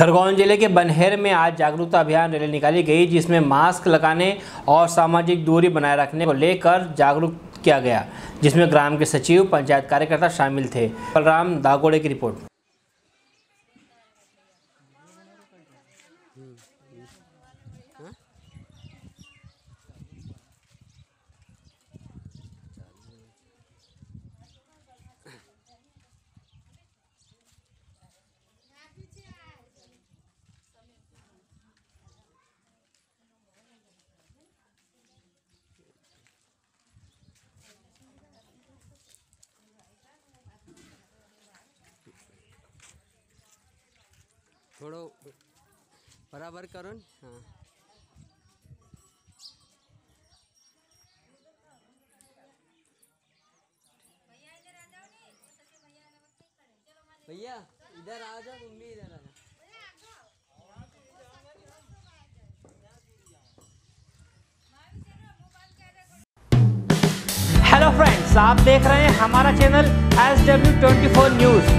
खरगोन ज़िले के बनहेर में आज जागरूकता अभियान रैली निकाली गई, जिसमें मास्क लगाने और सामाजिक दूरी बनाए रखने को लेकर जागरूक किया गया, जिसमें ग्राम के सचिव, पंचायत कार्यकर्ता शामिल थे। बलराम दागोड़े की रिपोर्ट। થોડો બરાબર કરો ને હા भैया इधर आ जाओ तुम भी इधर आ जाओ हेलो फ्रेंड्स आप देख रहे हैं हमारा channel S W twenty four news